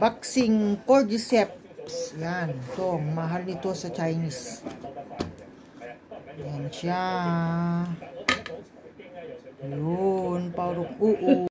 Boxing cordyceps. Yan. Ito, mahal nito sa Chinese. Yan siya. Yun, parang oo.